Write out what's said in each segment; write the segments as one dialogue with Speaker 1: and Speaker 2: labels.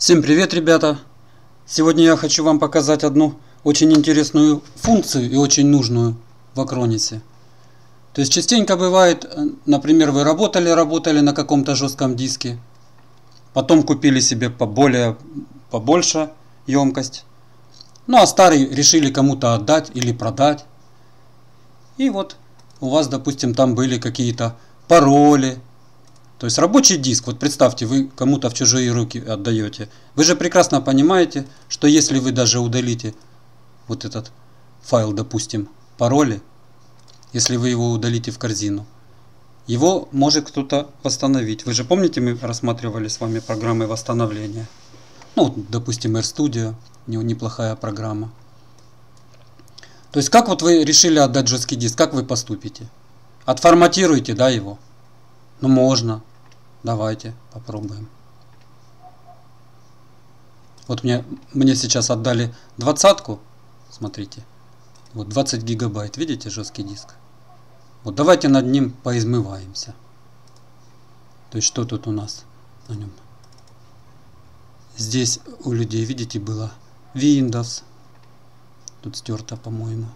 Speaker 1: Всем привет, ребята! Сегодня я хочу вам показать одну очень интересную функцию и очень нужную в Акронисе. То есть частенько бывает, э, например, вы работали, работали на каком-то жестком диске, потом купили себе поболее, побольше емкость, ну а старый решили кому-то отдать или продать. И вот у вас, допустим, там были какие-то пароли, то есть рабочий диск, вот представьте, вы кому-то в чужие руки отдаете. Вы же прекрасно понимаете, что если вы даже удалите вот этот файл, допустим, пароли, если вы его удалите в корзину, его может кто-то восстановить. Вы же помните, мы рассматривали с вами программы восстановления. Ну, допустим, RStudio, неплохая программа. То есть, как вот вы решили отдать жесткий диск, как вы поступите? Отформатируете, да, его? Ну, можно. Давайте попробуем. Вот мне, мне сейчас отдали двадцатку. Смотрите. Вот 20 гигабайт. Видите жесткий диск? Вот давайте над ним поизмываемся. То есть что тут у нас на нем? Здесь у людей, видите, было Windows. Тут стерто, по-моему.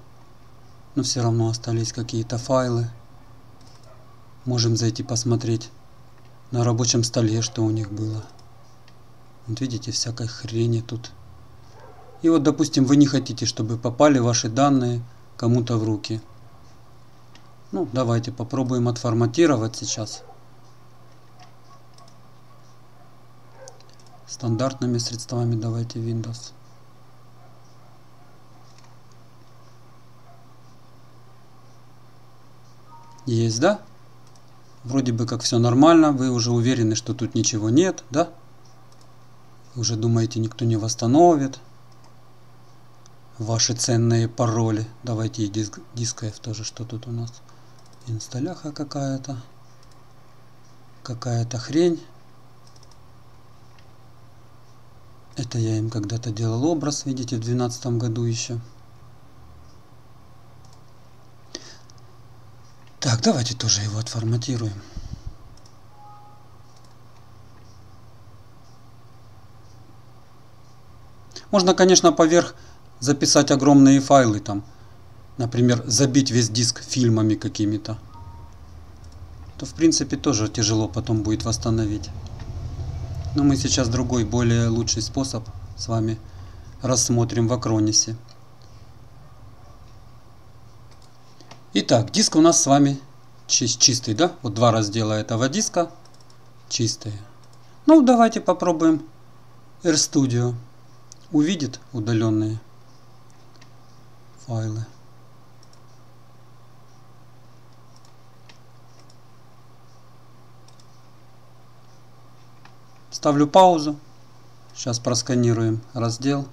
Speaker 1: Но все равно остались какие-то файлы. Можем зайти посмотреть на рабочем столе, что у них было. Вот видите, всякой хрени тут. И вот, допустим, вы не хотите, чтобы попали ваши данные кому-то в руки. Ну, давайте попробуем отформатировать сейчас. Стандартными средствами давайте Windows. Есть, да? Вроде бы как все нормально, вы уже уверены, что тут ничего нет, да? Уже думаете, никто не восстановит. Ваши ценные пароли. Давайте и диск, дисков тоже, что тут у нас. Инсталляха какая-то. Какая-то хрень. Это я им когда-то делал образ, видите, в 2012 году еще. Давайте тоже его отформатируем. Можно, конечно, поверх записать огромные файлы там. Например, забить весь диск фильмами какими-то. То в принципе тоже тяжело потом будет восстановить. Но мы сейчас другой, более лучший способ с вами рассмотрим в Акронисе. Итак, диск у нас с вами чистый, да? Вот два раздела этого диска чистые. Ну, давайте попробуем RStudio. Увидит удаленные файлы. Ставлю паузу. Сейчас просканируем раздел.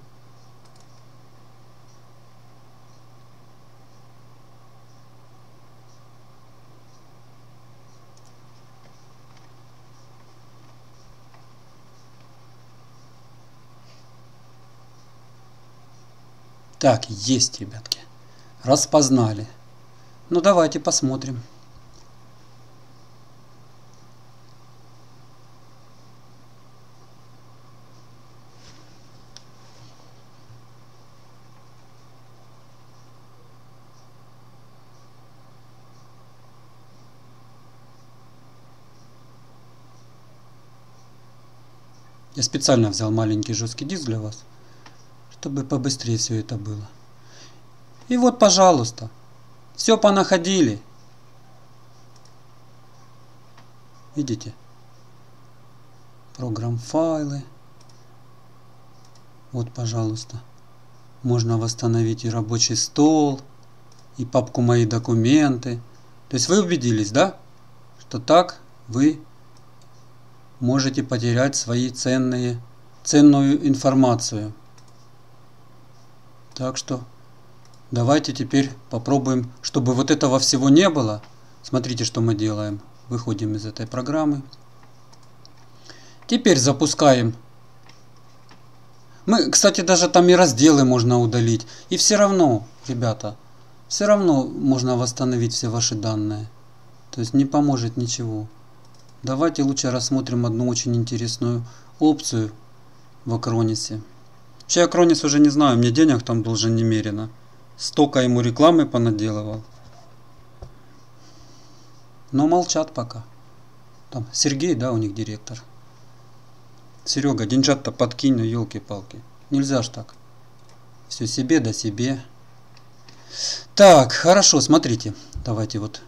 Speaker 1: Так, есть, ребятки. Распознали. Ну, давайте посмотрим. Я специально взял маленький жесткий диск для вас чтобы побыстрее все это было. И вот, пожалуйста, все понаходили. Видите? Программ файлы. Вот, пожалуйста. Можно восстановить и рабочий стол, и папку «Мои документы». То есть вы убедились, да? Что так вы можете потерять свои ценные, ценную информацию. Так что давайте теперь попробуем, чтобы вот этого всего не было. Смотрите, что мы делаем. Выходим из этой программы. Теперь запускаем. Мы, кстати, даже там и разделы можно удалить. И все равно, ребята, все равно можно восстановить все ваши данные. То есть не поможет ничего. Давайте лучше рассмотрим одну очень интересную опцию в Акронисе. Вообще Акронис уже не знаю, мне денег там должен немерено. Столько ему рекламы понаделывал. Но молчат пока. Там Сергей, да, у них директор. Серега, деньжат-то подкинь, ну елки-палки. Нельзя ж так. Все себе да себе. Так, хорошо, смотрите. Давайте вот.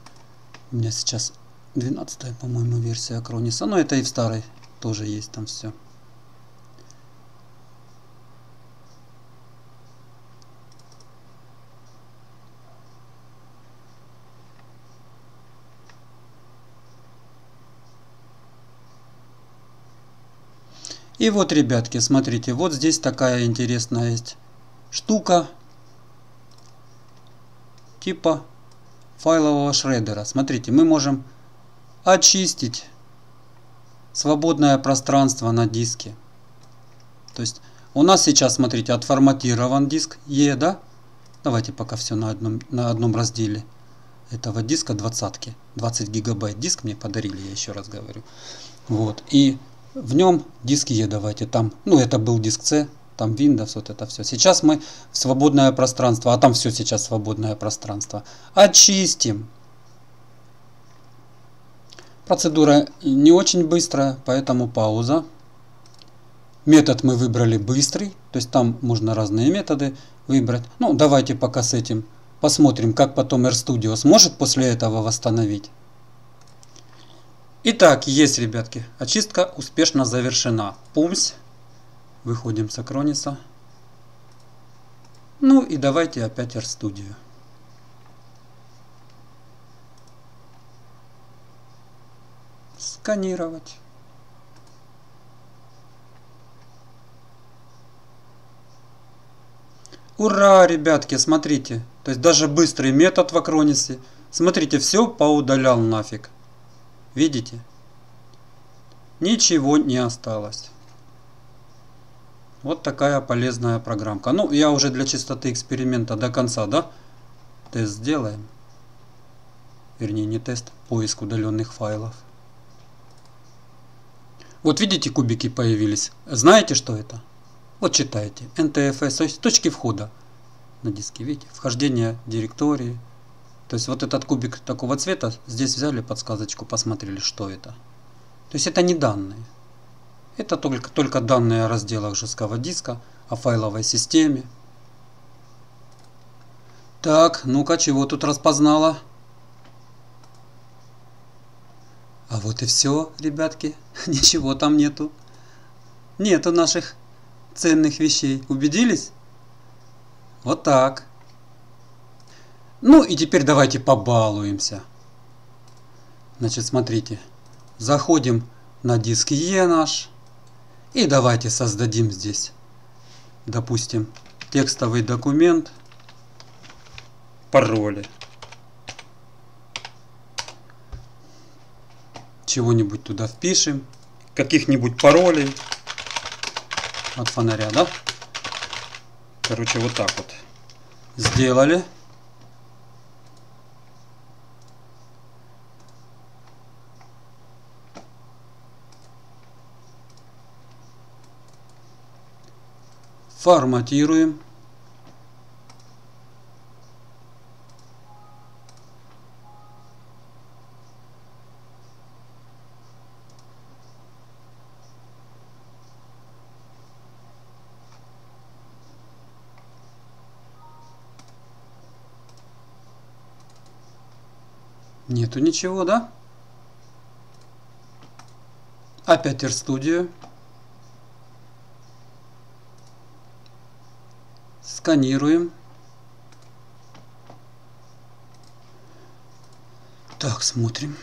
Speaker 1: У меня сейчас 12 по-моему, версия Акрониса. Но это и в старой тоже есть там все. И вот, ребятки, смотрите, вот здесь такая интересная есть штука типа файлового шредера. Смотрите, мы можем очистить свободное пространство на диске. То есть у нас сейчас, смотрите, отформатирован диск E, да? Давайте пока все на одном, на одном разделе этого диска двадцатки. 20 гигабайт диск мне подарили, я еще раз говорю. Вот. И в нем диск E давайте там, ну это был диск C, там Windows, вот это все. Сейчас мы в свободное пространство, а там все сейчас свободное пространство. Очистим. Процедура не очень быстрая, поэтому пауза. Метод мы выбрали быстрый, то есть там можно разные методы выбрать. Ну давайте пока с этим посмотрим, как потом RStudio сможет после этого восстановить. Итак, есть, ребятки, очистка успешно завершена. Пумсь. Выходим с Акрониса. Ну и давайте опять RStudio. Сканировать. Ура, ребятки, смотрите. То есть даже быстрый метод в Акронисе. Смотрите, все поудалял нафиг. Видите? Ничего не осталось. Вот такая полезная программка. Ну, я уже для чистоты эксперимента до конца, да? Тест сделаем. Вернее, не тест, поиск удаленных файлов. Вот видите, кубики появились. Знаете, что это? Вот читайте. NTFS, то есть точки входа на диске. Видите, вхождение директории. То есть вот этот кубик такого цвета, здесь взяли подсказочку, посмотрели, что это. То есть это не данные. Это только, только данные о разделах жесткого диска, о файловой системе. Так, ну-ка, чего тут распознала? А вот и все, ребятки. Ничего там нету. Нету наших ценных вещей. Убедились? Вот так. Ну и теперь давайте побалуемся. Значит, смотрите. Заходим на диск E наш. И давайте создадим здесь, допустим, текстовый документ, пароли. Чего-нибудь туда впишем, каких-нибудь паролей от фонаря, да? Короче, вот так вот. Сделали. Форматируем. Нету ничего, да? Опять RStudio. Сканируем. Так, смотрим.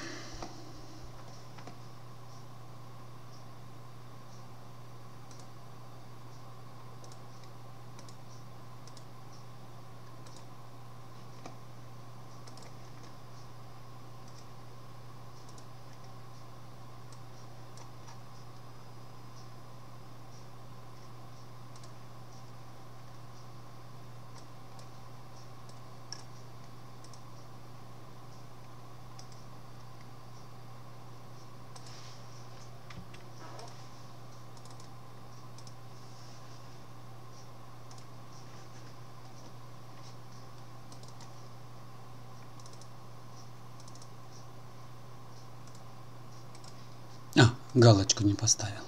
Speaker 1: Галочку не поставил.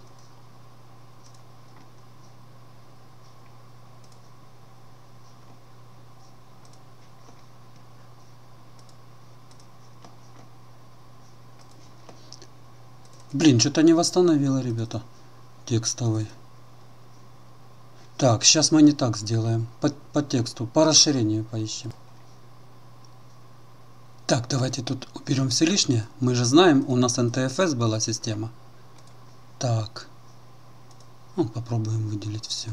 Speaker 1: Блин, что-то не восстановило, ребята, текстовый. Так, сейчас мы не так сделаем. По, по тексту, по расширению поищем. Так, давайте тут уберем все лишнее. Мы же знаем, у нас NTFS была система. Так. Ну, попробуем выделить все.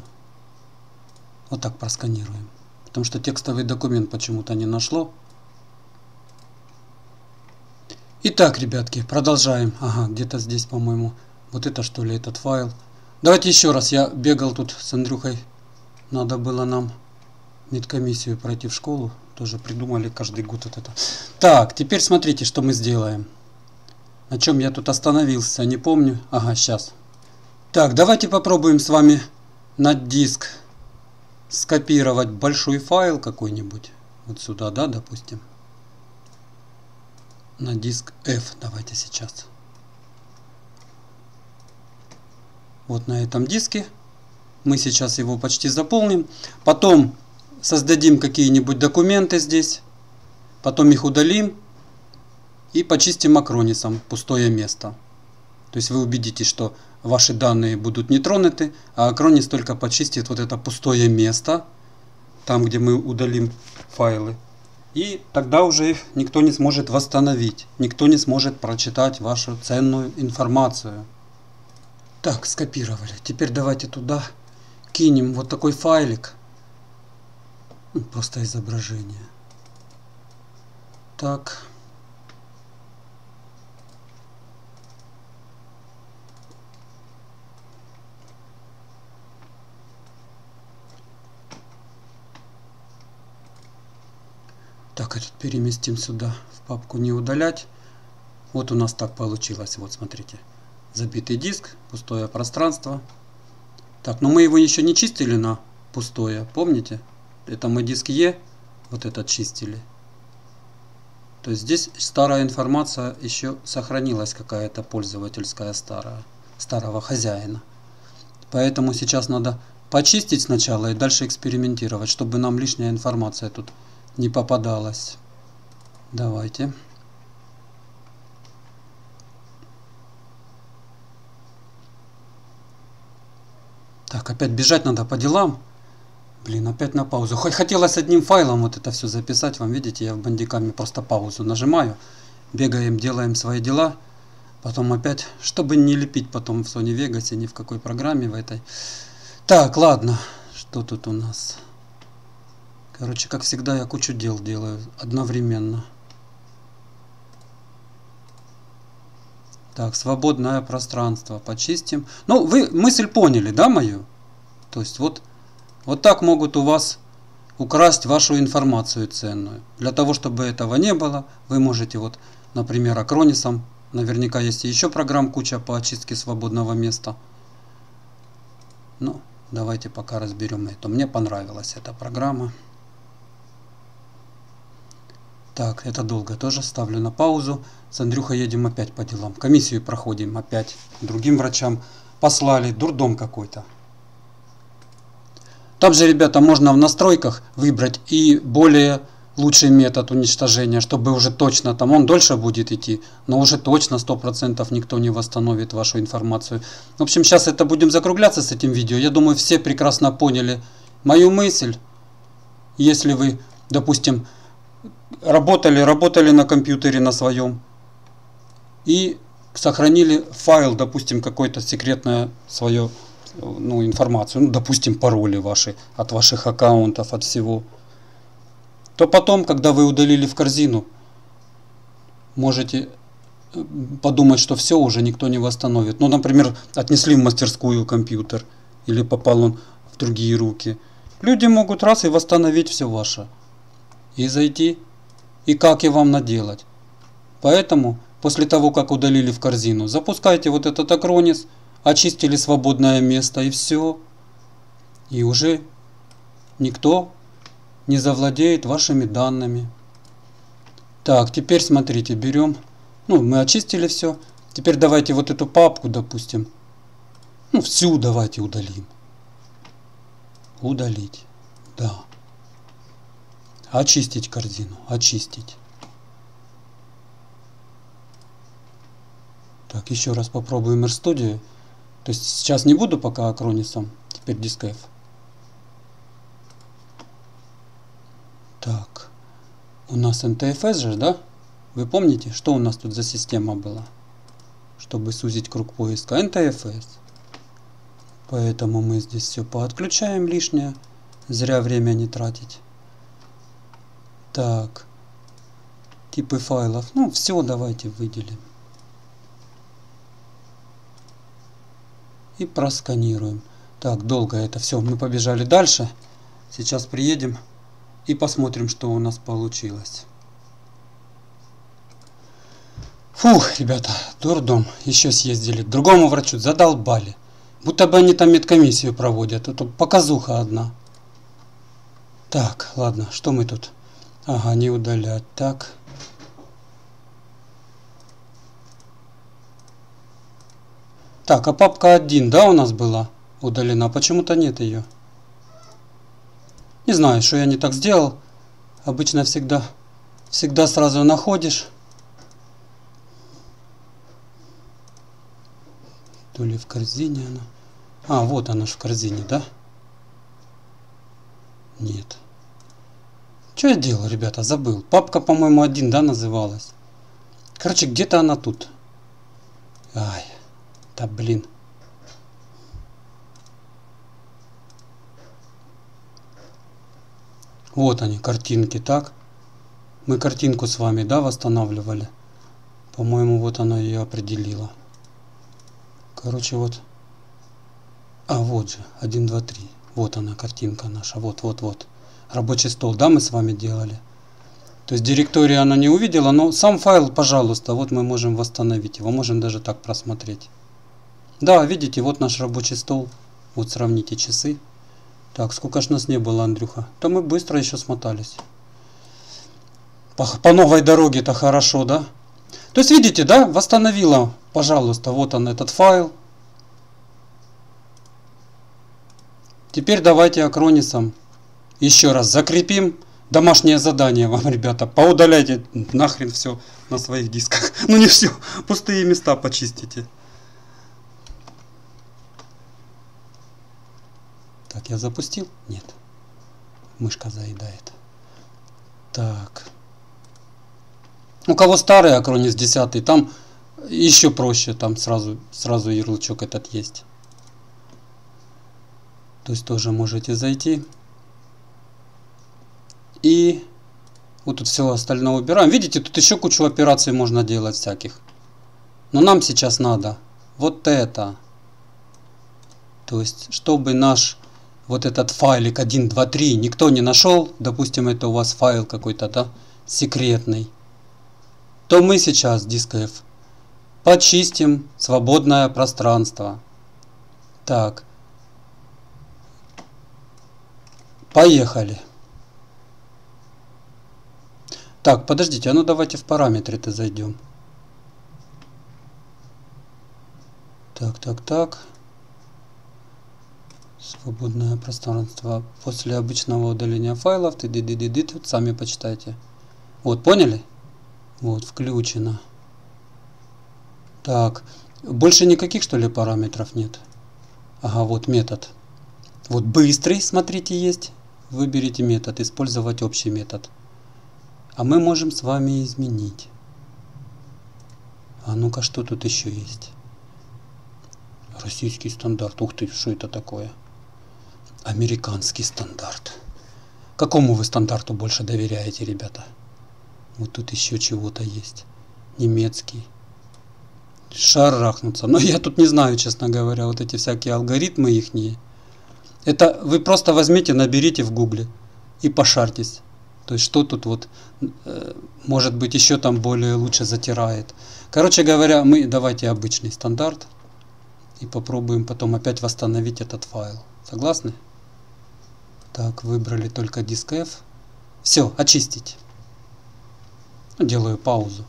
Speaker 1: Вот так просканируем. Потому что текстовый документ почему-то не нашло. Итак, ребятки, продолжаем. Ага, где-то здесь, по-моему, вот это что ли, этот файл. Давайте еще раз. Я бегал тут с Андрюхой. Надо было нам медкомиссию пройти в школу. Тоже придумали каждый год вот это. Так, теперь смотрите, что мы сделаем. На чем я тут остановился, не помню. Ага, сейчас. Так, давайте попробуем с вами на диск скопировать большой файл какой-нибудь. Вот сюда, да, допустим на диск F. Давайте сейчас. Вот на этом диске. Мы сейчас его почти заполним. Потом создадим какие-нибудь документы здесь. Потом их удалим. И почистим акронисом пустое место. То есть вы убедитесь, что ваши данные будут не тронуты, а акронис только почистит вот это пустое место, там где мы удалим файлы. И тогда уже их никто не сможет восстановить, никто не сможет прочитать вашу ценную информацию. Так, скопировали. Теперь давайте туда кинем вот такой файлик. Просто изображение. Так. Так, этот переместим сюда в папку не удалять. Вот у нас так получилось. Вот смотрите. Забитый диск, пустое пространство. Так, но мы его еще не чистили на пустое, помните? Это мы диск Е, вот этот чистили. То есть здесь старая информация еще сохранилась какая-то пользовательская старая, старого хозяина. Поэтому сейчас надо почистить сначала и дальше экспериментировать, чтобы нам лишняя информация тут не попадалось. Давайте. Так, опять бежать надо по делам. Блин, опять на паузу. Хоть хотелось одним файлом вот это все записать. Вам видите, я в бандиками просто паузу нажимаю. Бегаем, делаем свои дела. Потом опять, чтобы не лепить потом в Sony Vegas, ни в какой программе в этой. Так, ладно. Что тут у нас? Короче, как всегда, я кучу дел делаю одновременно. Так, свободное пространство почистим. Ну, вы мысль поняли, да, мою? То есть вот, вот так могут у вас украсть вашу информацию ценную. Для того, чтобы этого не было, вы можете вот, например, акронисом, наверняка есть еще программ куча по очистке свободного места. Ну, давайте пока разберем это. Мне понравилась эта программа. Так, это долго тоже ставлю на паузу. С Андрюхой едем опять по делам. Комиссию проходим опять. Другим врачам послали. Дурдом какой-то. Там же, ребята, можно в настройках выбрать и более лучший метод уничтожения, чтобы уже точно там он дольше будет идти, но уже точно 100% никто не восстановит вашу информацию. В общем, сейчас это будем закругляться с этим видео. Я думаю, все прекрасно поняли мою мысль. Если вы, допустим, работали, работали на компьютере на своем и сохранили файл, допустим, какой-то секретное свое ну, информацию, ну, допустим, пароли ваши от ваших аккаунтов, от всего, то потом, когда вы удалили в корзину, можете подумать, что все уже никто не восстановит. Ну, например, отнесли в мастерскую компьютер или попал он в другие руки. Люди могут раз и восстановить все ваше. И зайти и как и вам наделать. Поэтому, после того, как удалили в корзину, запускайте вот этот акронис, очистили свободное место и все. И уже никто не завладеет вашими данными. Так, теперь смотрите, берем, ну мы очистили все, Теперь давайте вот эту папку, допустим, ну всю давайте удалим. Удалить. Да. Очистить корзину. Очистить. Так, еще раз попробуем RStudio. То есть сейчас не буду пока акронисом. Теперь диск F. Так. У нас NTFS же, да? Вы помните, что у нас тут за система была? Чтобы сузить круг поиска. NTFS. Поэтому мы здесь все поотключаем лишнее. Зря время не тратить. Так. Типы файлов. Ну, все давайте выделим. И просканируем. Так, долго это все. Мы побежали дальше. Сейчас приедем и посмотрим, что у нас получилось. Фух, ребята, дурдом. Еще съездили. К другому врачу задолбали. Будто бы они там медкомиссию проводят. Это показуха одна. Так, ладно, что мы тут? Ага, не удалять. Так. Так, а папка 1, да, у нас была удалена? Почему-то нет ее. Не знаю, что я не так сделал. Обычно всегда, всегда сразу находишь. То ли в корзине она. А, вот она в корзине, да? Нет. Что я делал, ребята, забыл. Папка, по-моему, один, да, называлась. Короче, где-то она тут. Ай, да блин. Вот они, картинки, так? Мы картинку с вами, да, восстанавливали? По-моему, вот она ее определила. Короче, вот. А, вот же, 1, 2, 3. Вот она, картинка наша. Вот, вот, вот. Рабочий стол, да, мы с вами делали? То есть директорию она не увидела, но сам файл, пожалуйста, вот мы можем восстановить его. Можем даже так просмотреть. Да, видите, вот наш рабочий стол. Вот сравните часы. Так, сколько ж нас не было, Андрюха? Да мы быстро еще смотались. По, по новой дороге-то хорошо, да? То есть, видите, да, восстановила, пожалуйста, вот он этот файл. Теперь давайте акронисом еще раз закрепим домашнее задание вам, ребята. Поудаляйте нахрен все на своих дисках. Ну не все, пустые места почистите. Так, я запустил? Нет. Мышка заедает. Так. У кого старый Acronis 10, там еще проще, там сразу, сразу ярлычок этот есть. То есть тоже можете зайти. И вот тут все остальное убираем. Видите, тут еще кучу операций можно делать всяких. Но нам сейчас надо вот это. То есть, чтобы наш вот этот файлик 1, 2, 3 никто не нашел, допустим, это у вас файл какой-то, да, секретный, то мы сейчас диск F почистим свободное пространство. Так. Поехали. Так, подождите, а ну давайте в параметры-то зайдем. Так, так, так. Свободное пространство. После обычного удаления файлов, ты ды ды ды ды тут сами почитайте. Вот, поняли? Вот, включено. Так, больше никаких, что ли, параметров нет? Ага, вот метод. Вот быстрый, смотрите, есть. Выберите метод, использовать общий метод. А мы можем с вами изменить. А ну-ка, что тут еще есть? Российский стандарт. Ух ты, что это такое? Американский стандарт. Какому вы стандарту больше доверяете, ребята? Вот тут еще чего-то есть. Немецкий. Шарахнуться. Но я тут не знаю, честно говоря, вот эти всякие алгоритмы ихние. Это вы просто возьмите, наберите в гугле и пошарьтесь. То есть что тут вот, э, может быть, еще там более лучше затирает. Короче говоря, мы давайте обычный стандарт и попробуем потом опять восстановить этот файл. Согласны? Так, выбрали только диск F. Все, очистить. Делаю паузу.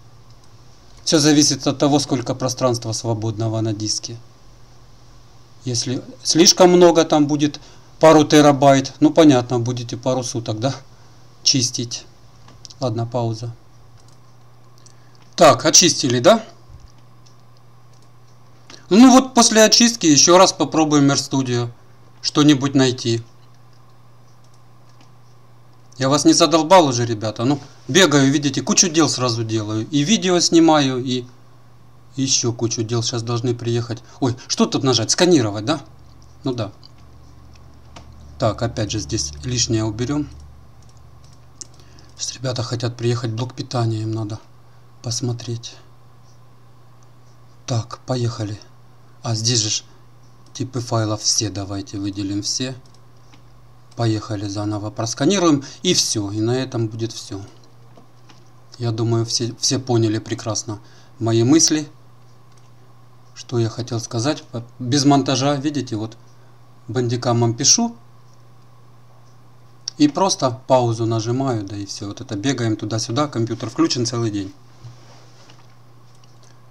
Speaker 1: Все зависит от того, сколько пространства свободного на диске. Если слишком много там будет пару терабайт, ну понятно, будете пару суток, да, чистить. Ладно, пауза. Так, очистили, да? Ну вот после очистки еще раз попробуем RStudio что-нибудь найти. Я вас не задолбал уже, ребята. Ну, бегаю, видите, кучу дел сразу делаю. И видео снимаю, и еще кучу дел сейчас должны приехать. Ой, что тут нажать? Сканировать, да? Ну да. Так, опять же здесь лишнее уберем. Сейчас ребята хотят приехать, блок питания им надо посмотреть. Так, поехали. А здесь же типы файлов все давайте выделим все. Поехали заново просканируем и все. И на этом будет все. Я думаю, все, все поняли прекрасно мои мысли. Что я хотел сказать. Без монтажа, видите, вот бандикамом пишу. И просто паузу нажимаю, да и все. Вот это бегаем туда-сюда, компьютер включен целый день.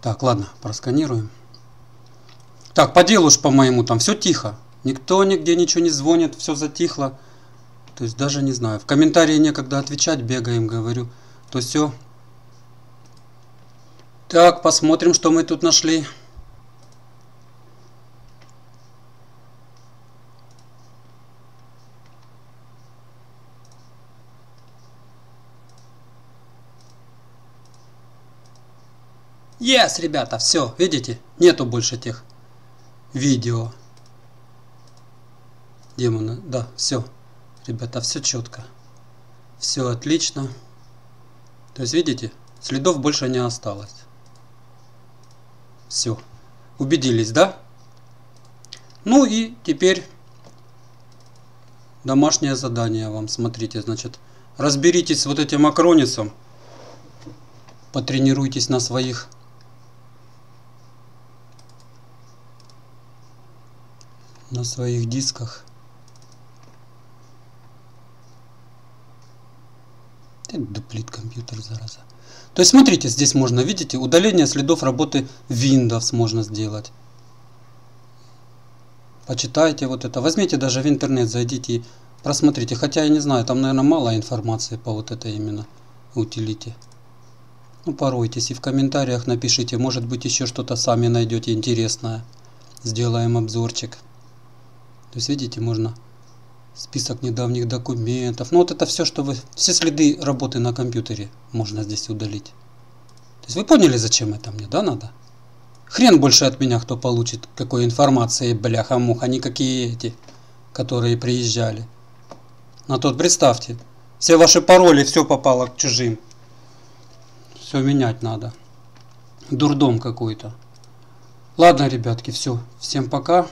Speaker 1: Так, ладно, просканируем. Так, по делу ж по-моему там все тихо. Никто нигде ничего не звонит, все затихло. То есть даже не знаю. В комментарии некогда отвечать, бегаем, говорю. То все. Так, посмотрим, что мы тут нашли. Yes, ребята, все, видите? Нету больше тех видео. Демона, да, все. Ребята, все четко. Все отлично. То есть, видите, следов больше не осталось. Все. Убедились, да? Ну и теперь домашнее задание вам. Смотрите, значит, разберитесь с вот этим акронисом. Потренируйтесь на своих на своих дисках. Дуплит компьютер, зараза. То есть смотрите, здесь можно, видите, удаление следов работы Windows можно сделать. Почитайте вот это. Возьмите даже в интернет, зайдите и просмотрите. Хотя я не знаю, там, наверное, мало информации по вот этой именно утилите. Ну, поройтесь и в комментариях напишите. Может быть, еще что-то сами найдете интересное. Сделаем обзорчик. То есть, видите, можно список недавних документов. Ну, вот это все, что вы... Все следы работы на компьютере можно здесь удалить. То есть, вы поняли, зачем это мне, да, надо? Хрен больше от меня кто получит какой информации, бляха-муха, никакие эти, которые приезжали. На тот, представьте, все ваши пароли, все попало к чужим. Все менять надо. Дурдом какой-то. Ладно, ребятки, все. Всем пока.